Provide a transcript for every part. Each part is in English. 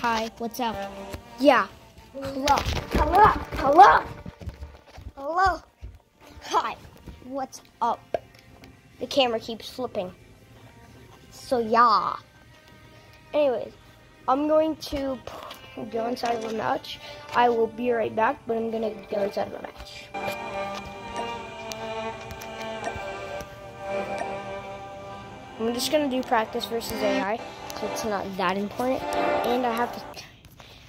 Hi, what's up? Yeah. Hello. Hello. Hello. Hello. Hi. What's up? The camera keeps flipping. So yeah. Anyways, I'm going to go inside of a match. I will be right back, but I'm gonna go inside of a match. I'm just gonna do practice versus AI, so it's not that important. And I have to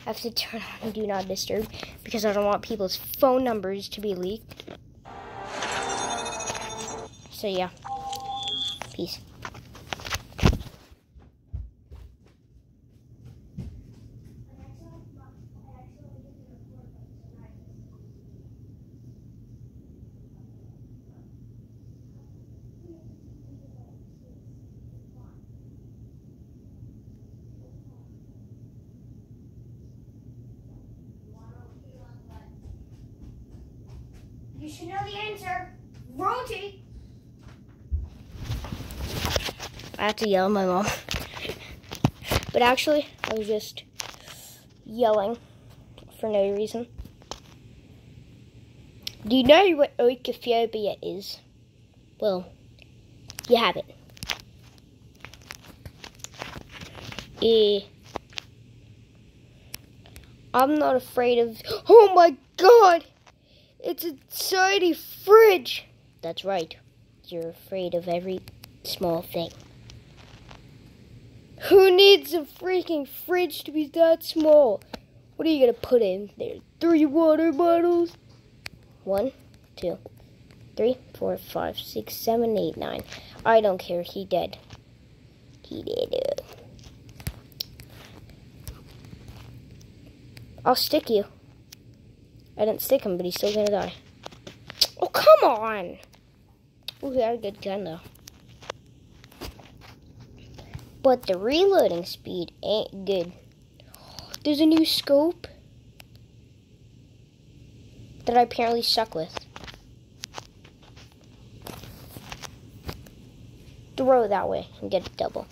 I have to turn on do not disturb because I don't want people's phone numbers to be leaked. So yeah. Peace. You should know the answer. I have to yell at my mom. but actually, I was just yelling for no reason. Do you know what oikophobia is? Well, you have it. Eh. I'm not afraid of. Oh my god! It's a tiny fridge. That's right. You're afraid of every small thing. Who needs a freaking fridge to be that small? What are you gonna put in there? Three water bottles? One, two, three, four, five, six, seven, eight, nine. I don't care. He dead. He dead. I'll stick you. I didn't stick him, but he's still gonna die. Oh, come on! Ooh, he had a good gun, though. But the reloading speed ain't good. There's a new scope that I apparently suck with. Throw that way and get a double.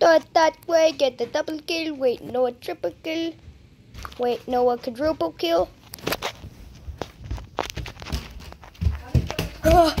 Throw it that way, get the double kill. Wait, no, a triple kill. Wait, no, a quadruple kill. Ugh.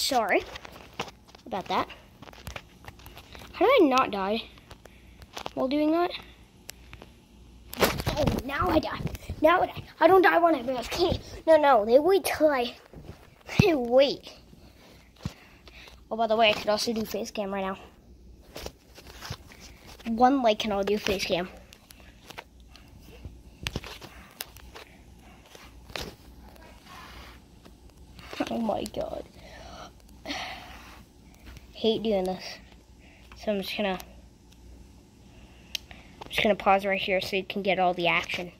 Sorry about that. How did I not die while doing that? Oh, now I die. Now I die. I don't die when I'm AFK. No, no, they wait till I. They wait. Oh, by the way, I could also do face cam right now. One like can I'll do face cam. Oh my god. Hate doing this. So I'm just gonna I'm just gonna pause right here so you can get all the action.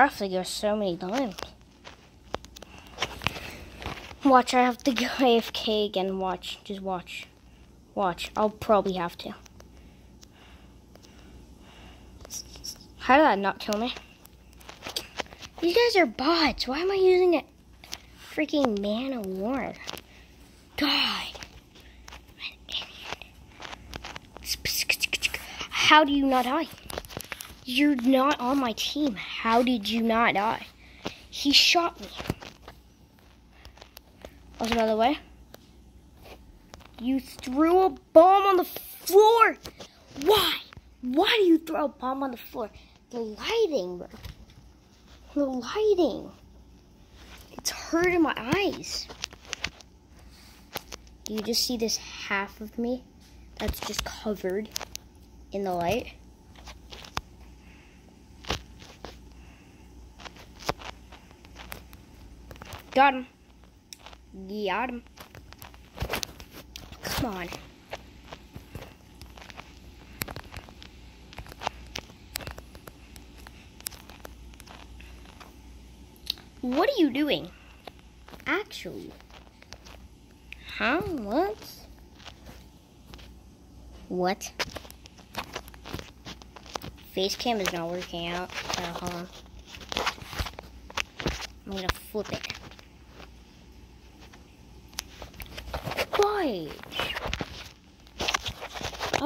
I have to go so many times. Watch, I have to go AFK again. Watch, just watch. Watch, I'll probably have to. How did that not kill me? These guys are bots. Why am I using a freaking Man O' War? Die. How do you not die? You're not on my team. How did you not die? He shot me. Also, by the way, you threw a bomb on the floor. Why? Why do you throw a bomb on the floor? The lighting, bro. The lighting. It's hurting my eyes. Do you just see this half of me that's just covered in the light? Got him. Got him. Come on. What are you doing? Actually. Huh? What? What? Face cam is not working out. Uh, hold on. I'm gonna flip it. I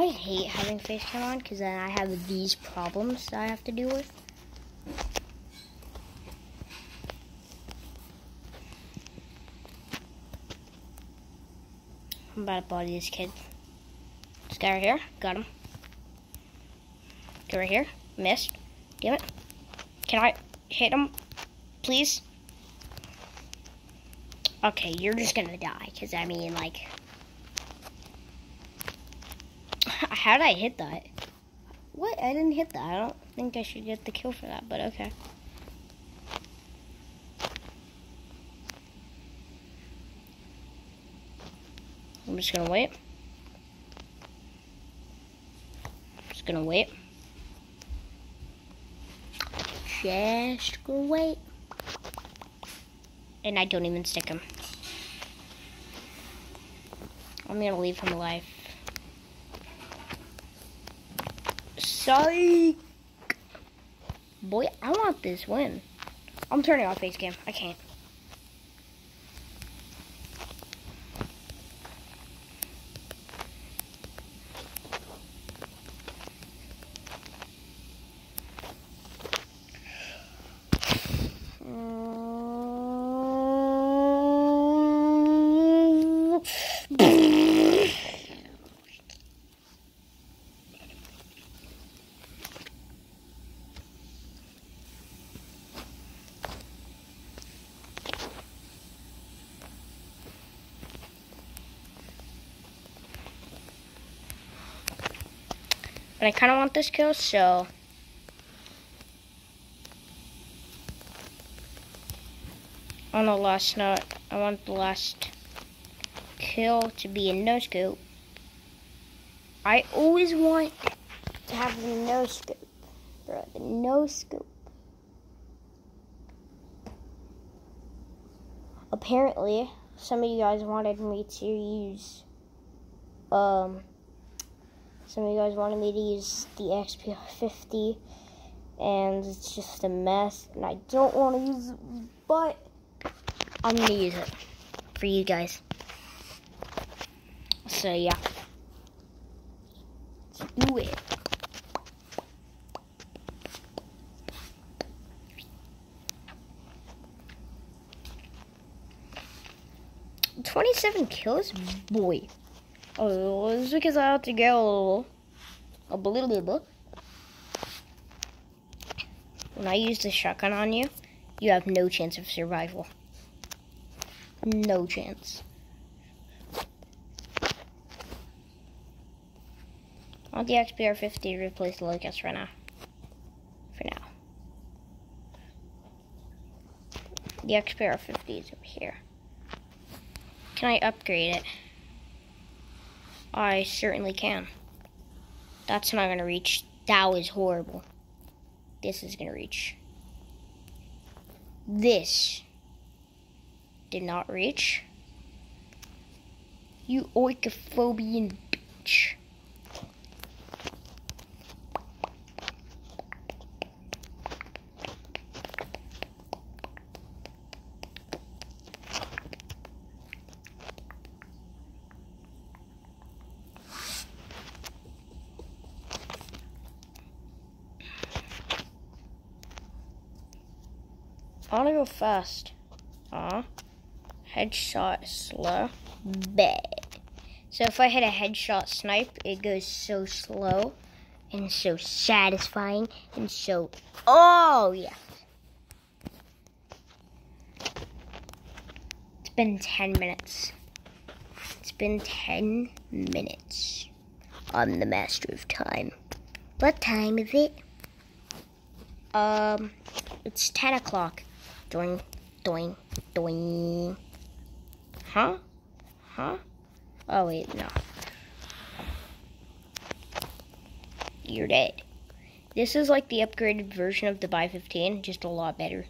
hate having face cam on because then I have these problems that I have to deal with. I'm about to body this kid. This guy right here, got him. Get right here, missed. Damn it. Can I hit him, please? Okay, you're just gonna die, because I mean, like... How did I hit that? What? I didn't hit that. I don't think I should get the kill for that, but okay. I'm just gonna wait. Just gonna wait. Just gonna wait. And I don't even stick him. I'm gonna leave him alive. Psych! Boy, I want this win. I'm turning off face cam. I can't. But I kind of want this kill, so... On the last note, I want the last kill to be a no scope. I always want to have the no scope, bro. The no scope. Apparently, some of you guys wanted me to use um some of you guys wanted me to use the XP50, and it's just a mess and I don't want to use it, but I'm going to use it for you guys. So yeah. Let's do it. Twenty-seven kills, boy. Oh, it's because I have to little, a little bit. When I use the shotgun on you, you have no chance of survival. No chance. I want the XPR 50 to replace the Locust right now. For now. The XPR 50 is over here. Can I upgrade it? I certainly can. That's not going to reach. That was horrible. This is going to reach. This did not reach. You oikophobian bitch. I want to go fast. Huh? Headshot slow. Bad. So if I hit a headshot snipe, it goes so slow and so satisfying and so. Oh, yeah. It's been 10 minutes. It's been 10 minutes. I'm the master of time. What time is it? Um, it's 10 o'clock. Doing, doing, doing. Huh? Huh? Oh, wait, no. You're dead. This is like the upgraded version of the BY15, just a lot better.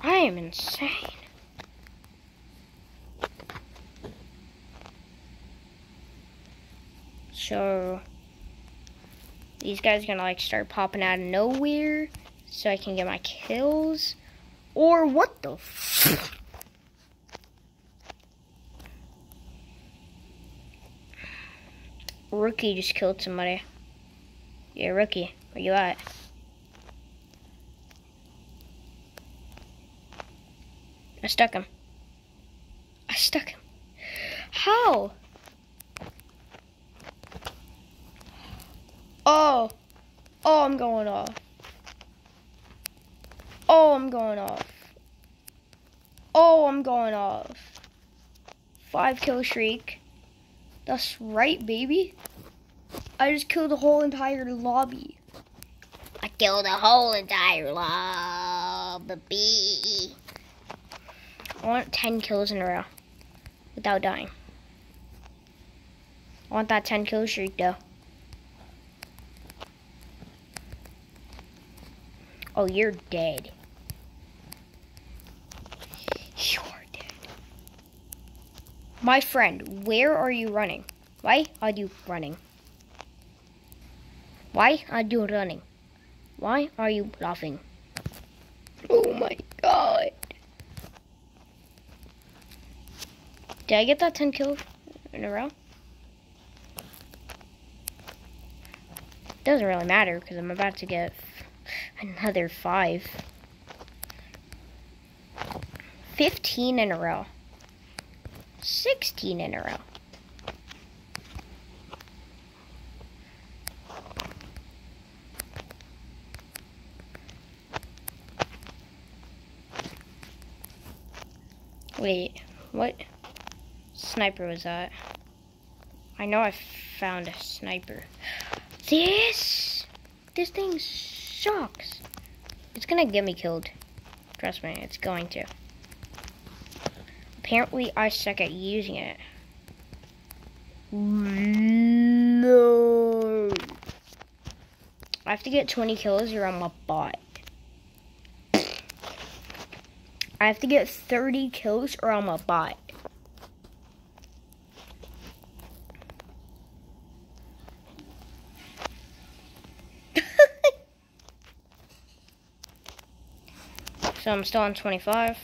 I am insane. So these guys are gonna like start popping out of nowhere so I can get my kills. Or what the f Rookie just killed somebody. Yeah, Rookie, where you at? I stuck him. I stuck him. How? Oh. Oh, I'm going off. Oh, I'm going off. Oh, I'm going off. Five kill streak. That's right, baby. I just killed the whole entire lobby. I killed the whole entire lobby. I want 10 kills in a row without dying. I want that 10 kill streak though. Oh, you're dead. You're dead. My friend, where are you running? Why are you running? Why are you running? Why are you laughing? Oh my god. Did I get that 10 kills in a row? Doesn't really matter because I'm about to get another five. 15 in a row. 16 in a row. Wait, what sniper was that? I know I found a sniper. This, this thing sucks. It's gonna get me killed. Trust me, it's going to. Apparently, I suck at using it. No. I have to get 20 kills or I'm a bot. I have to get 30 kills or I'm a bot. So I'm still on 25.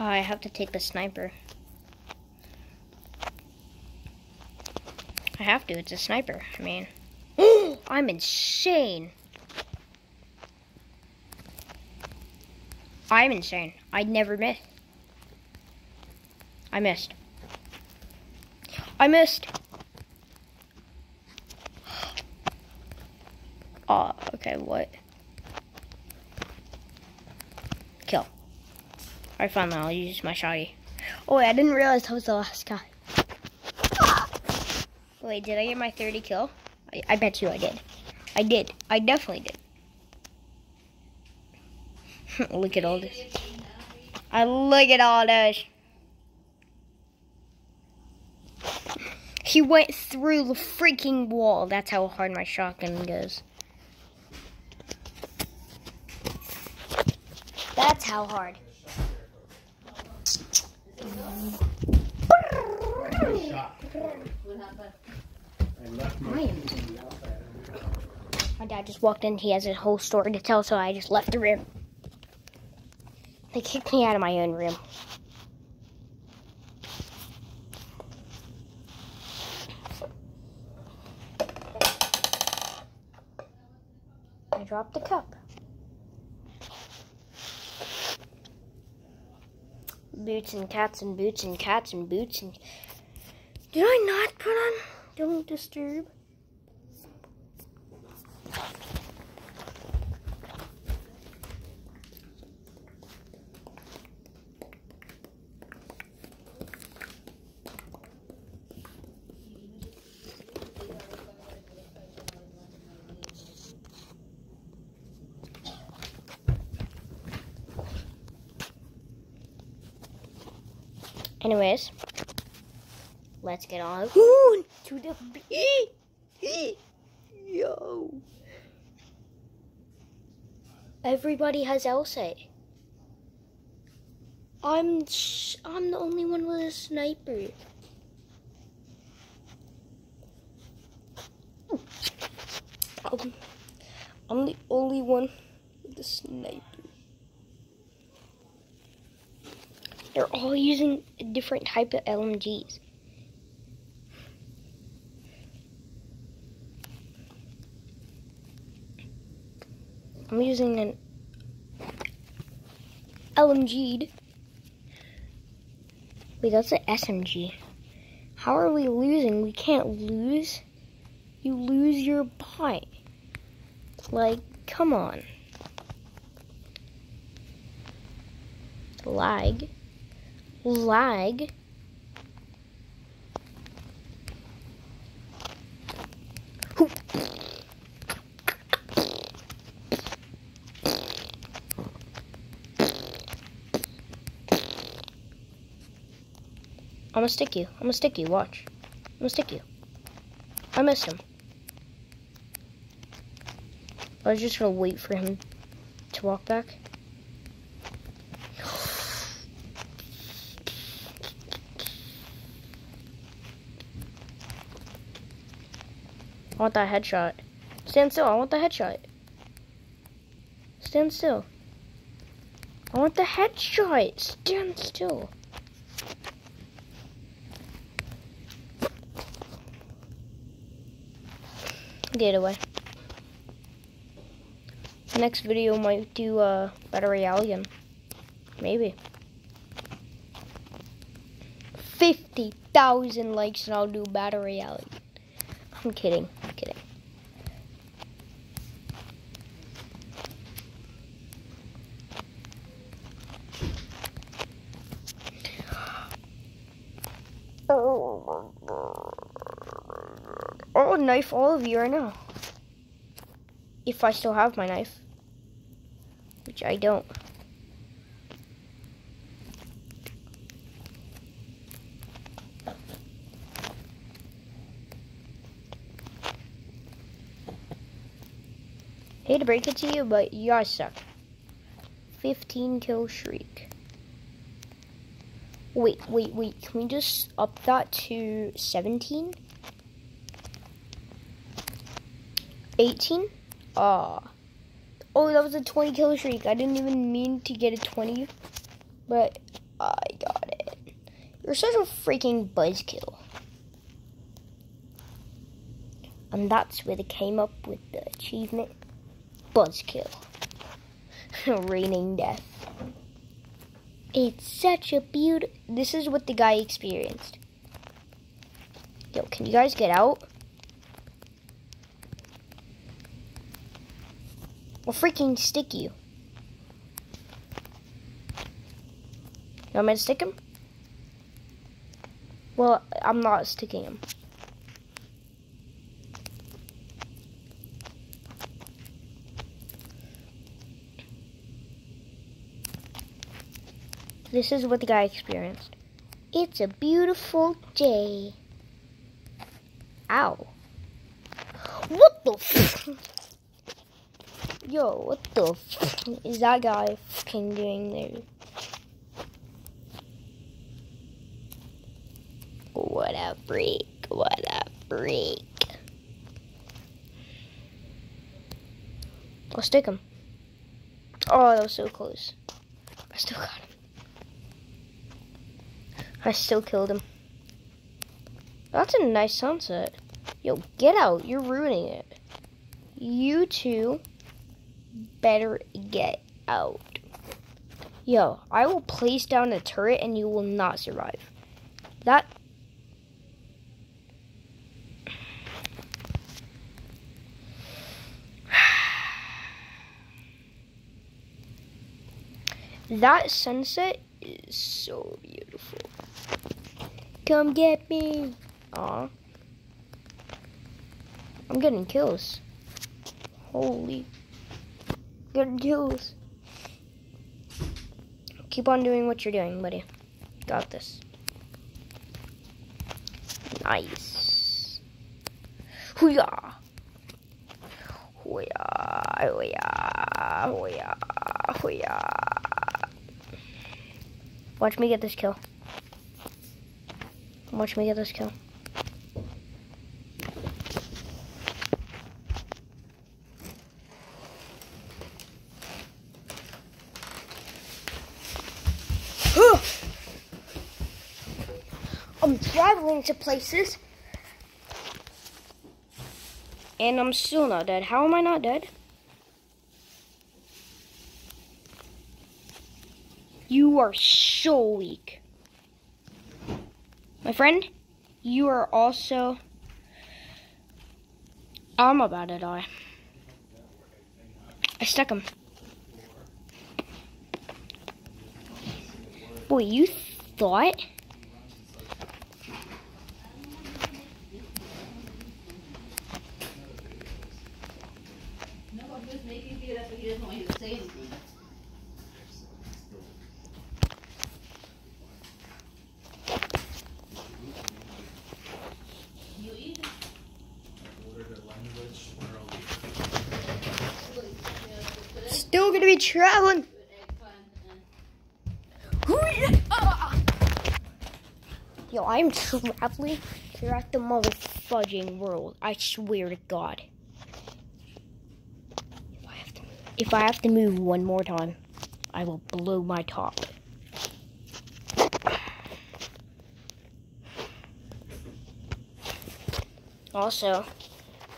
I have to take the sniper. Have to, it's a sniper. I mean, I'm insane. I'm insane. I'd never miss. I missed. I missed. Oh, okay, what? Kill. Alright, fine, I'll use my shotty. Oh, wait, I didn't realize I was the last guy. Wait, did I get my 30 kill? I, I bet you I did. I did. I definitely did. look at all this. I look at all this. He went through the freaking wall. That's how hard my shotgun goes. That's how hard. My dad just walked in. He has a whole story to tell, so I just left the room. They kicked me out of my own room. I dropped the cup. Boots and cats and boots and cats and boots and. Did I not put on Don't Disturb? Anyways, let's get on to the beach. Yo. Everybody has Elsa. I'm I'm the only one with a sniper. Um, I'm the only one with a sniper. They're all using a different type of LMGs. I'm using an LMG. Wait, that's an SMG. How are we losing? We can't lose. You lose your bite. Like, come on. Lag lag. Gonna stick you. I'm gonna stick you. Watch. I'm gonna stick you. I missed him. I was just gonna wait for him to walk back. I want that headshot. Stand still. I want the headshot. Stand still. I want the headshot. Stand still. Get away. Next video might do uh, Battle Royale again. Maybe. 50,000 likes and I'll do Battle Royale. I'm kidding. Knife all of you right now. If I still have my knife. Which I don't. Hate to break it to you, but you guys suck. 15 kill shriek. Wait, wait, wait. Can we just up that to 17? 18? Ah. Oh. oh, that was a 20 kill streak. I didn't even mean to get a 20, but I got it. You're such a freaking buzzkill. And that's where they came up with the achievement Buzzkill. Raining death. It's such a beautiful. This is what the guy experienced. Yo, can you guys get out? I'll freaking stick you. You want me to stick him? Well, I'm not sticking him. This is what the guy experienced. It's a beautiful day. Ow. What the Yo, what the f is that guy fucking doing there? What a freak, what a freak. I'll stick him. Oh, that was so close. I still got him. I still killed him. That's a nice sunset. Yo, get out. You're ruining it. You two better get out. Yo, I will place down a turret and you will not survive. That That sunset is so beautiful. Come get me. Aw. I'm getting kills. Holy. Getting kills. Keep on doing what you're doing, buddy. Got this. Nice. Hooyah. Hooyah. Hooyah. Watch me get this kill. Watch me get this kill. I'm to places and I'm still not dead. How am I not dead? You are so weak. My friend, you are also... I'm about to die. I stuck him. Boy, you thought... No, I'm just making it up, but he doesn't want you to say anything. Still gonna be traveling. Yo, I'm traveling throughout the motherfucking world. I swear to God. If I have to, if I have to move one more time, I will blow my top. Also,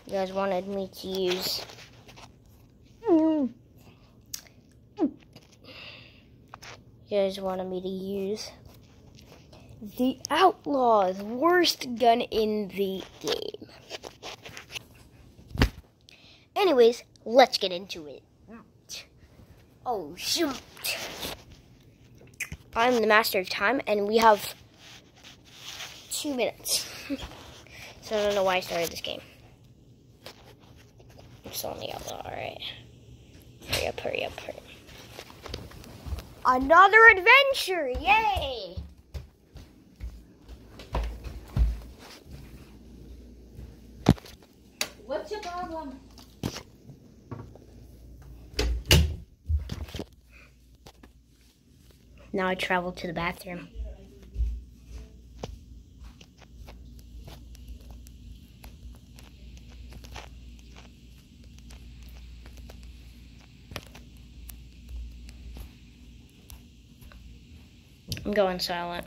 you guys wanted me to use you guys wanted me to use the Outlaw's worst gun in the game. Anyways, let's get into it. Oh, shoot. I'm the master of time, and we have two minutes. So I don't know why I started this game. I'm still on the outlaw, alright. Hurry up, hurry up, hurry up. Another adventure! Yay! What's your problem? Now I travel to the bathroom. I'm going silent.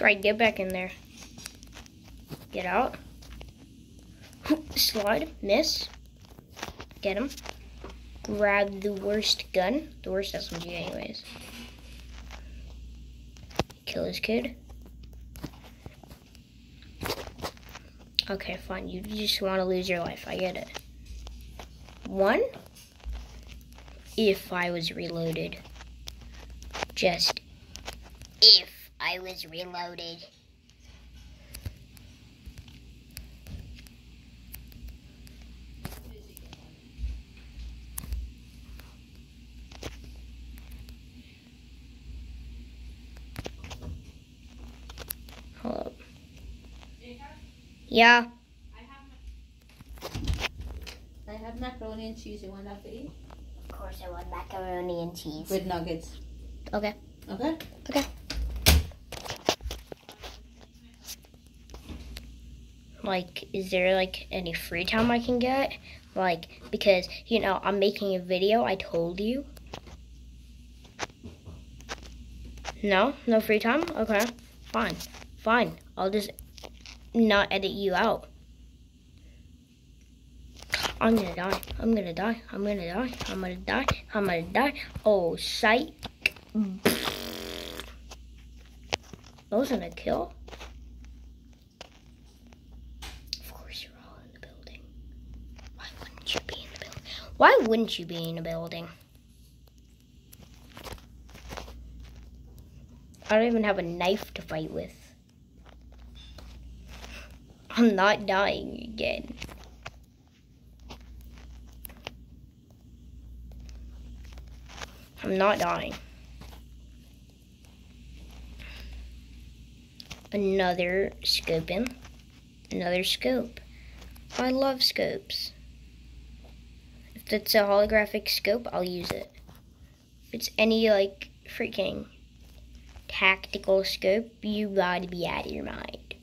Right, get back in there. Get out. Slide, miss. Get him. Grab the worst gun. The worst SMG anyways. Kill this kid. Okay, fine. You just want to lose your life. I get it. One. If I was reloaded. Just if it's reloaded. Hold up. Yeah. I have macaroni and cheese. You want that to eat? Of course, I want macaroni and cheese. With nuggets. Okay. Okay? Okay. Like, is there like any free time I can get? Like, because, you know, I'm making a video, I told you. No? No free time? Okay. Fine. Fine. I'll just not edit you out. I'm gonna die. I'm gonna die. I'm gonna die. I'm gonna die. I'm gonna die. Oh, sight. That wasn't a kill. Of course you're all in the building. Why wouldn't you be in the building? Why wouldn't you be in a building? I don't even have a knife to fight with. I'm not dying again. I'm not dying. Another scope in. Another scope. I love scopes. If it's a holographic scope, I'll use it. If it's any like freaking tactical scope, you gotta be out of your mind.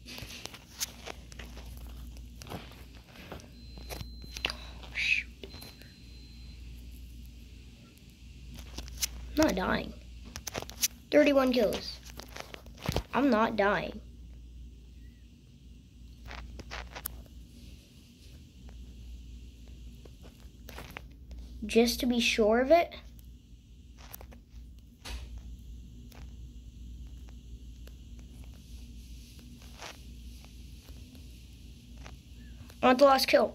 I'm not dying. 31 kills. I'm not dying. Just to be sure of it. Want the last kill.